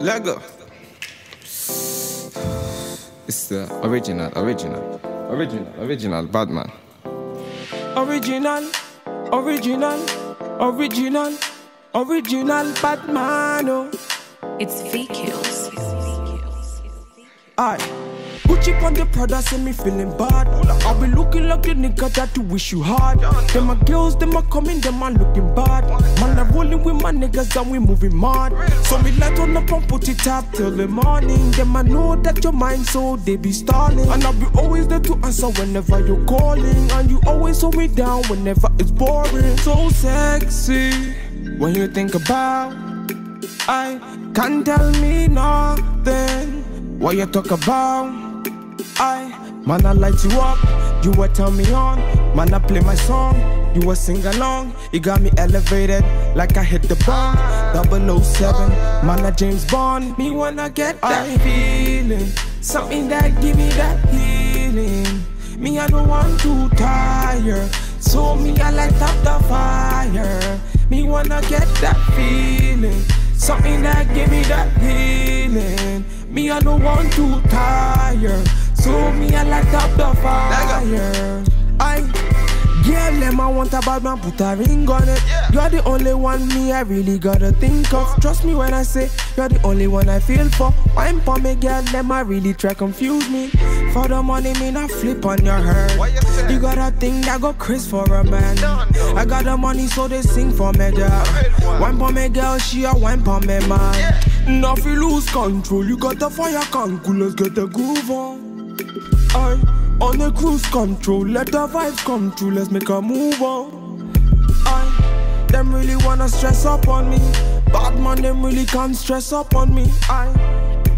Lego. It's the original, original, original, original Batman. Original, original, original, original Batman. Oh. It's V Kills. Aye. Gucci on the Prada, say me feeling bad. I be looking like the nigga that you wish you had. Them my girls, them a coming, them a looking bad. Man, I rolling with my niggas and we moving mad. So me light on up and put it up till the morning. Them I know that your mind, so they be stalling. And I be always there to answer whenever you're calling. And you always hold me down whenever it's boring. So sexy when you think about. I can't tell me nothing. What you talk about? I, man, I light you up. You will turn me on. Man, I play my song. You will sing along. You got me elevated like I hit the bomb. 007, man, I James Bond. Me wanna get that feeling. Something that give me that healing. Me, I don't want to tire. So me, I light up the fire. Me wanna get that feeling. Something that give me that healing. Me, I don't want to tire. So me, I light up the fire. I, girl, them I want a bad man, put a ring on it. You're the only one me I really gotta think of. Trust me when I say you're the only one I feel for. Wine for me, girl, them I really try confuse me. For the money, me not flip on your head. You? You got a thing that go Chris for a man. I got the money, so they sing for me, girl. Wine for me, girl, she a wine for me, man. If you lose control, you got the fire can cool, let's get the groove on. I on a cruise control, let the vibes come true, let's make a move on. I them really wanna stress up on me. Bad man, them really can't stress up on me. I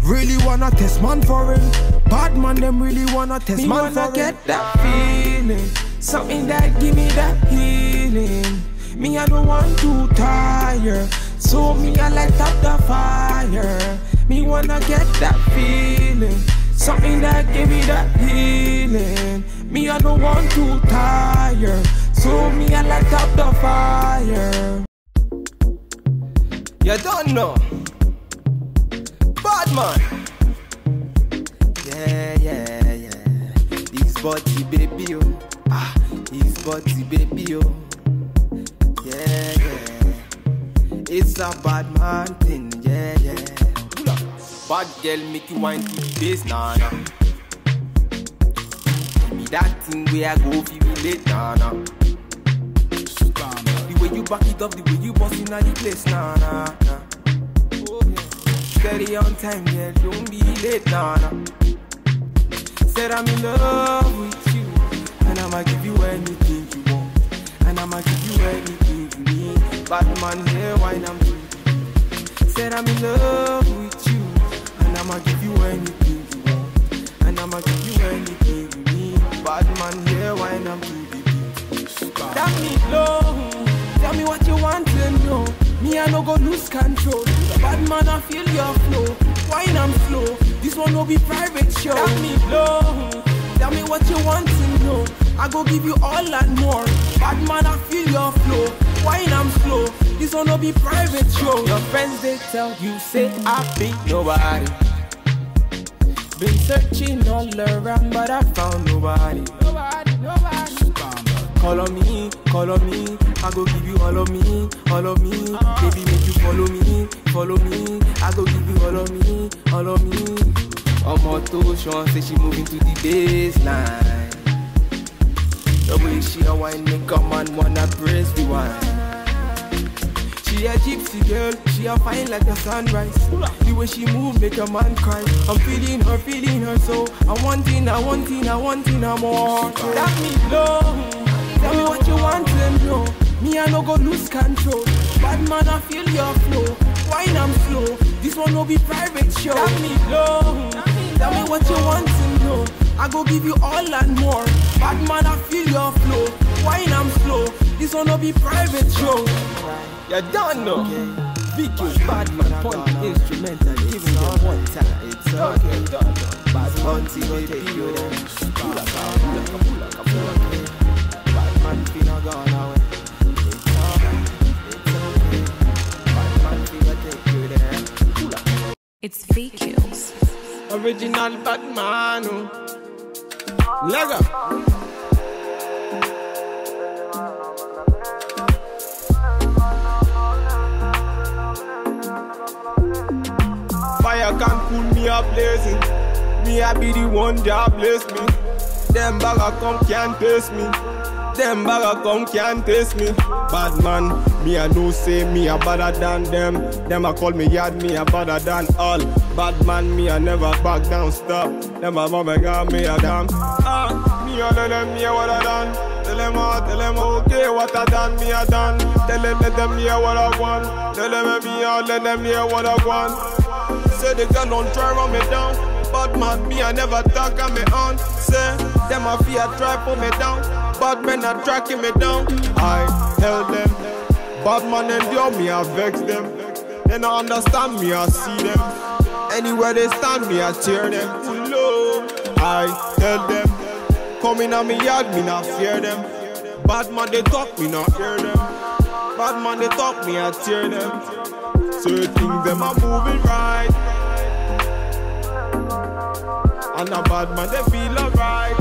really wanna test man for him. Bad man, them really wanna test Me man wanna for get get that feeling. Something that give me that healing. Me, I don't want to tire. So me, I light up the fire. Me wanna get that feeling. Something that give me that healing. Me, I don't want to tire. So me, I light up the fire. You don't know. Batman. Yeah, yeah, yeah. This body, baby, oh. Ah, this body, baby, oh. Yeah, yeah. It's a bad man thing, yeah, yeah. Bad girl make you wine to the bass, nah, nah. Give me that thing where I go feel relate, nah, nah. The way you back it up, the way you bust in the place, nah, nah, nah. Steady on time, yeah, don't be late, nah, nah. Said I'm in love with you, and I'ma give you anything you want, and I'ma give you anything you need. Bad man here, wine I'm. Said I'm in love with you, I'ma give you anything you want, and I'ma give you anything you need. Bad man here, wine I'm doing. That me low. Tell me what you want to know. Me, I no go lose control. Bad man, I feel your flow. Wine I'm slow. This one no be private show. That me low. Tell me what you want to know. I go give you all and more. Bad man, I feel your flow. Wine I'm slow. This one no be private show. Your friends they tell you say I be nobody. Been searching all around, but I found nobody. Nobody, nobody. Call on me, call on me. I go give you all of me, all of me. Baby, make you follow me, follow me. I go give you all of me, all of me. Omo to Sean say she moving to the baseline. The way she a wine make a man wanna praise the wine. She a gypsy girl, she a fine like the sunrise. The way she move make a man cry. I'm feeling her, feeling her so. I want it, I want it, I want it, no more. That me low. Tell me what you want to know. Me I no go lose control. Bad man I feel your flow. Wine I'm slow. This one no be private show. That me low. Tell me what you want to know. I go give you all and more. Bad man I feel your flow. Wine I'm slow. This one no be private show. You don't know. Vicky, bad man, punk instrumental, giving them one time. It's okay. Bad hunting, go take you there. Pull up, pull up, pull up, pull up. Bad man, finna gone away. It's VQs. Original Batman. oh. Lego. Me up blazing. Me I be the one that bless me. Them bagger come can't taste me. Them bagger come can't taste me. Bad man, me I no say me a better than them. Them a call me yard, me a better than all. Bad man, me I never back down, stop. Them a mama got me a damn. Ah, me a tell them me a what I done. Tell them all, tell them okay what I done, me a done. Tell them let them hear what I want. Tell them me all, let them hear what I want. Say the girl don't try run me down. Bad man, me I never talk on me on. Say them a fear try pull me down. Bad men are tracking me down. I held them. Bad man endure me, I vex them. They not understand me, I see them. Anywhere they stand me, I tear them. I tell them. Coming on me yard, me not fear them. Bad man they talk, me not hear them. Bad man they talk, me I tear them. Certain them are moving right. And a bad man they feel alright.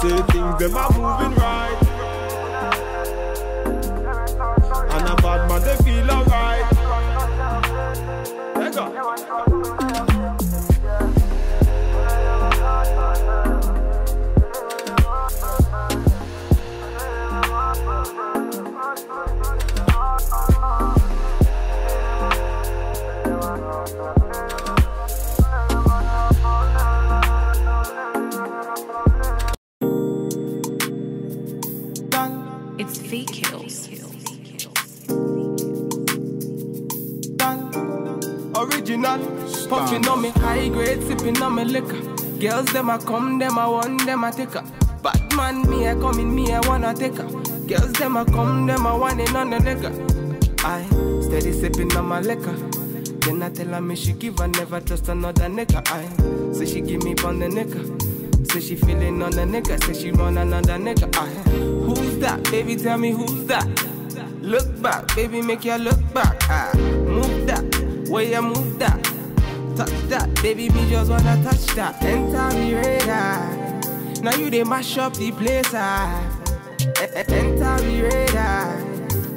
Say things them are moving right. And a bad man they feel alright. Let go. It's VQs. Original, puffing on me high grade, sipping on me liquor. Girls them a come, them a want, them a take her. Bad man, me a coming, me a wanna take her. Girls them a come, them a want it on the liquor. I steady sipping on my liquor. Then I tell her me she give her never trust another nigga. I say she give me on the nigga. Say she feeling on the nigga. Say she want another nigga. I that? Baby, tell me who's that? Look back, baby, make you look back. Ah, move that, where you move that. Touch that, baby, me just wanna touch that. Enter me radar. Now you they mash up the place. Ah, enter me radar.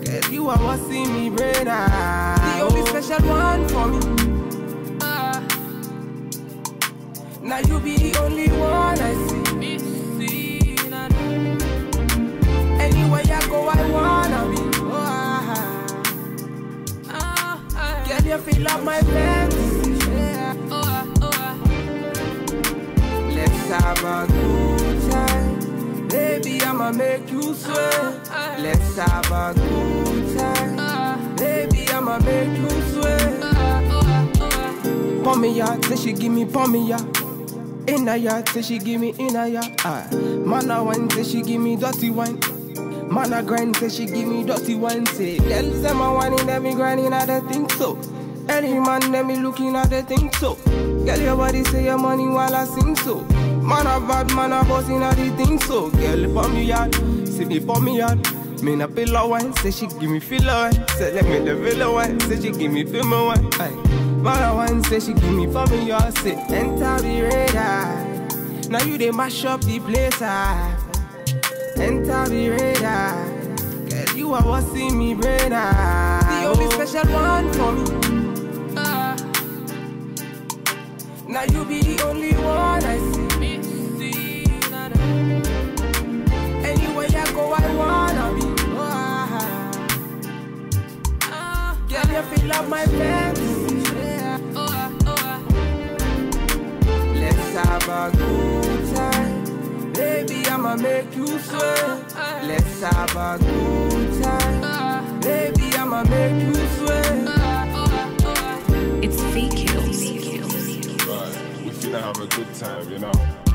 Girl, you are what see me brain. Ah, the only special one for me. Ah, now you be the only one I see. I wanna be. Oh, ah, ah. Girl, you feel like my. Yeah. Let's have a good time. Baby, I'ma make you sweat. Let's have a good time. Baby, I'ma make you sweat. Pon me ya, say she give me pon me ya. In a yard, say she give me in a yard. Ah. Man a wine, say she give me dirty wine. Man a grind, say she give me dirty wine. Say, girl, say my whining, let me grinding, I don't think so. Any man, let me looking at the think so. Girl, your body say your money while I sing so. Man a bad, man a boss in a the thing so. Girl, pon me yard, see me pon me yard. Me na pillow wine, say she give me filler wine. Say let me the villa wine, say she give me film wine. Aye. Man a wine, say she give me for me yard. Say enter the radar. Now you they mash up the place. Ah. Enter the radar. Girl, you are what see me brain. Ah. The only special one for me. Ah. Now you be the only one I see. Anywhere I go, I wanna be. Oh, ah. Girl, you feel like my fantasy. Yeah. Let's have a good I'ma make you sweat. Let's have a good time. Baby, I'ma make you sweat. It's VQs. Right. We finna have a good time, you know.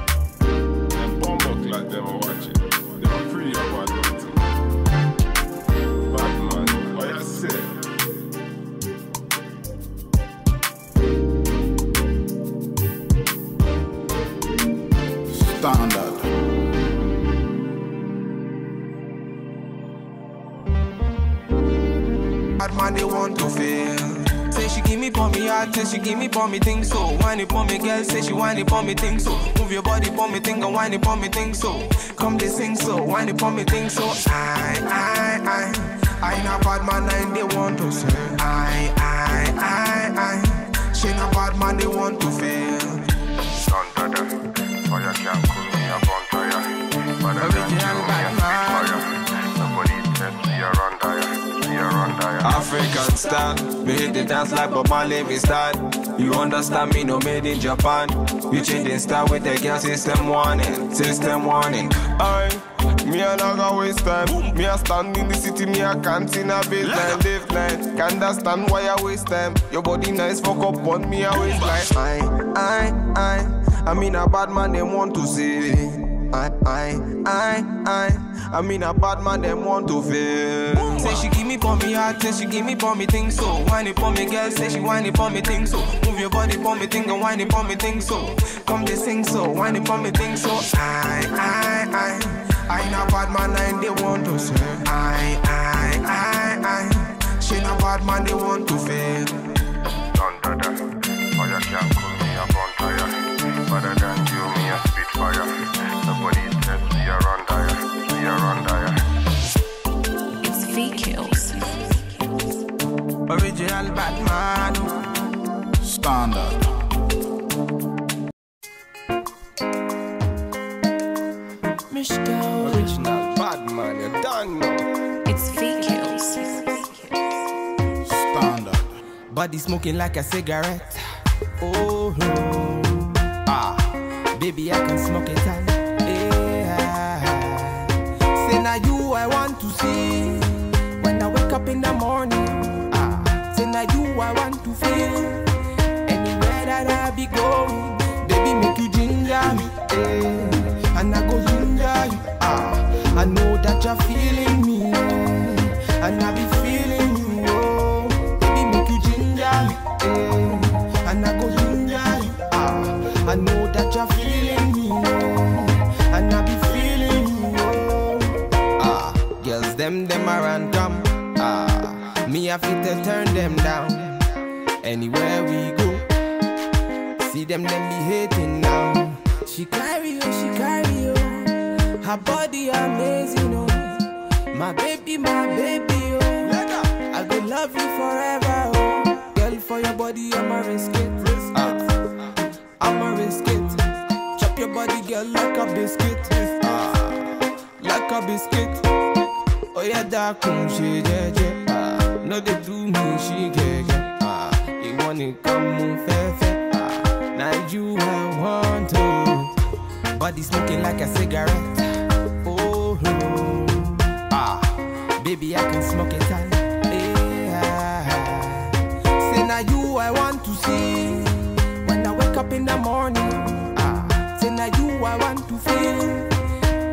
Say she give me for me thing so. Whine it for me, girl, say she whine it for me thing so. Move your body for me, thing and whine it for me thing so. Come they sing so, whine it for me thing so. I, I, I. I ain't a bad man, I ain't they want to say. I, I, I, I. She not bad man, they want to fail. Son dada, fire can't cool me up on fire. But I can't Original African style, me hit the dance like Bob Marley, me style. You understand me, no made in Japan. You changing style with the girl system warning, system warning. Aye, me a not gonna waste time. Me a stand in the city, me a can't in a baseline, live line. Can't understand why I waste time. Your body nice, fuck up on me a waistline. I, I, I, I mean a bad man, them want to see. I, I, I, I, I mean a bad man, them want to feel. Say she give me for me heart, say she give me for me thing so. Whine it for me, girl, say she whine it for me thing so. Move your body for me thing and whine it for me thing so. Come they sing so, whine it for me thing so. I, I, I, I ain't a bad man, ain't they want to say. I, I, I, I, she not bad man, they want to feel. Original Batman. Standard. Original bad man, you done know. It's V Kills. Standard. Body smoking like a cigarette. Oh, oh. ah, baby, I can smoke it all. Yeah. Say now you I want to see when I wake up in the morning. Say now you I want to feel anywhere that I be going. Baby, make you ginger me, eh. and I go ginger you. Ah, I know that you're feeling me, eh. and I be feeling you. Oh, baby, make you ginger me, eh. and I go ginger you. Ah, I know that you're feeling me, eh. and I be feeling you. Oh, ah, girls them them around fit to turn them down. Anywhere we go, see them them be hating now. She carry oh, she carry oh. Her body amazing oh. My baby, my baby oh. I go love you forever oh. Girl for your body I'm a risk it. Ah, I'm a risk it. Chop your body girl like a biscuit. Ah, like a biscuit. Oh yeah, come she jeje. Ah, no they do me she get Ah, you wanna come move fair fair. Ah, now you I want to. Body smoking like a cigarette. Oh, oh. ah, baby I can smoke it all. Yeah. Say now you I want to see when I wake up in the morning. Ah, say now you I want to feel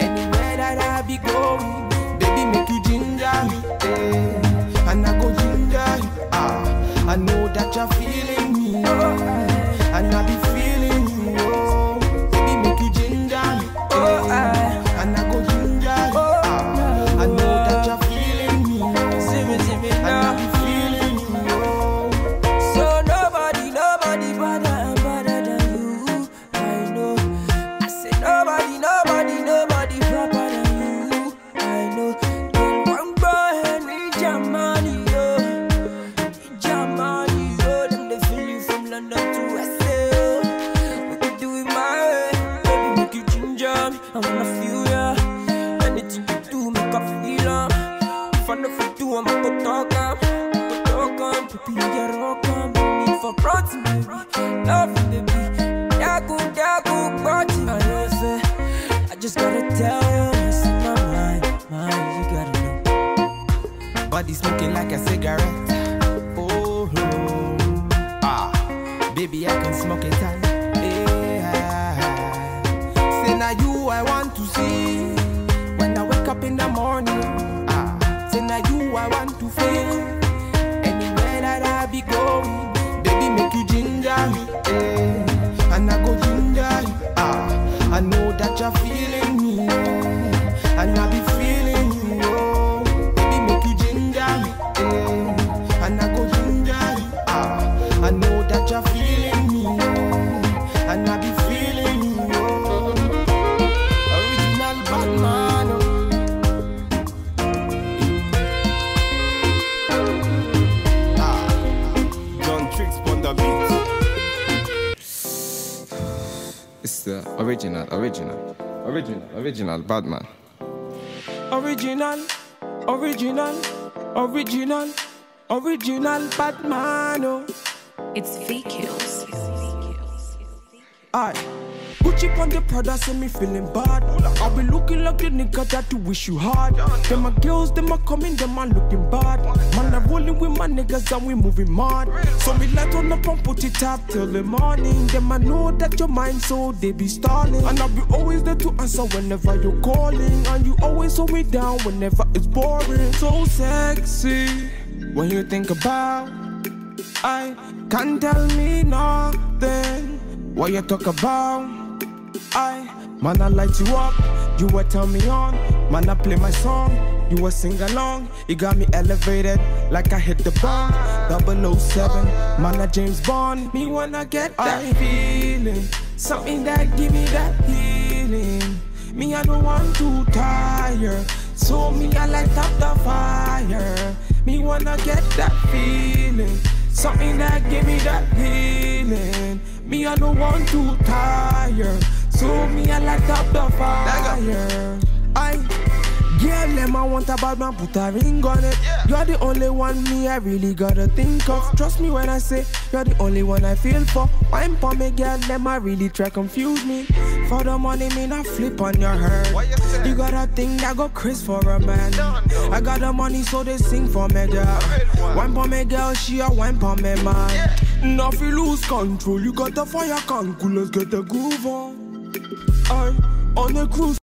anywhere that I be going. Baby, make you ginger me, eh. I know that you're feeling me, Body smoking like a cigarette. Oh, ah, baby, I can smoke it all. Yeah. Say now you I want to see when I wake up in the morning. Ah, say now you I want to feel anywhere that I be going. Baby, make you ginger me, eh. and I go ginger. Ah, I know that you're feeling Original oh. ah, It's the original, original, original, original Batman. Original, original, original, original Batman, oh. It's V Kills. Aye. Gucci on the Prada, say me feeling bad. I be looking like the nigga that you wish you had. Them my girls, them a coming, them a looking bad. Man, I rolling with my niggas and we moving mad. So me light on up and put it up till the morning. Them I know that your mind, so they be stalling. And I'll be always there to answer whenever you're calling. And you always hold me down whenever it's boring. So sexy when you think about. I can't tell me nothing. What you talk about? I man, I light you up. You will tell me on. Man, I play my song. You will sing along. You got me elevated like I hit the bomb. 007, man, I James Bond. Me wanna get that feeling, something that give me that healing. Me, I don't want to tire. So me, I light up the fire. Me wanna get that feeling. Something that give me that healing. Me, I don't want to tire. So me, I light up the fire. Want a bad man, put a ring on it. You're the only one me I really gotta think of. Trust me when I say you're the only one I feel for. Wine for me, girl, them I really try confuse me. For the money, me not flip on your head. You got a thing that go Chris for a man. I got the money, so they sing for me, girl. Wine for me, girl, she a wine for me, man. Now if you lose control, you got the fire can't cool, let's get the groove on. I on the cruise.